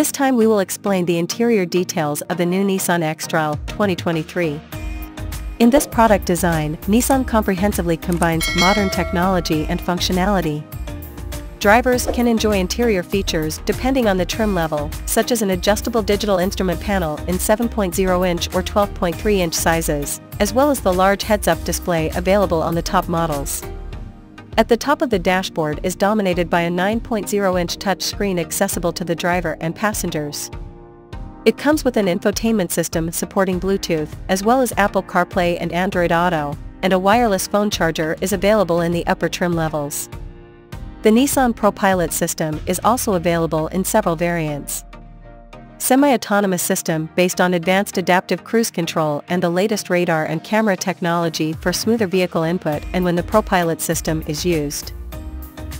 This time we will explain the interior details of the new Nissan X-Trail 2023. In this product design, Nissan comprehensively combines modern technology and functionality. Drivers can enjoy interior features depending on the trim level, such as an adjustable digital instrument panel in 7.0-inch or 12.3-inch sizes, as well as the large heads-up display available on the top models. At the top of the dashboard is dominated by a 9.0-inch touchscreen accessible to the driver and passengers. It comes with an infotainment system supporting Bluetooth, as well as Apple CarPlay and Android Auto, and a wireless phone charger is available in the upper trim levels. The Nissan ProPilot system is also available in several variants. Semi-autonomous system based on advanced adaptive cruise control and the latest radar and camera technology for smoother vehicle input and when the ProPilot system is used.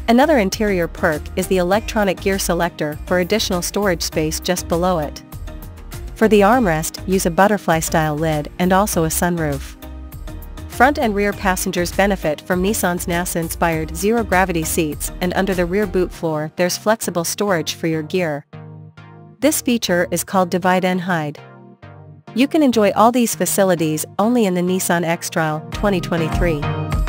Another interior perk is the electronic gear selector for additional storage space just below it. For the armrest, use a butterfly-style lid and also a sunroof. Front and rear passengers benefit from Nissan's NASA-inspired zero-gravity seats and under the rear boot floor there's flexible storage for your gear. This feature is called Divide and Hide. You can enjoy all these facilities only in the Nissan X-Trail 2023.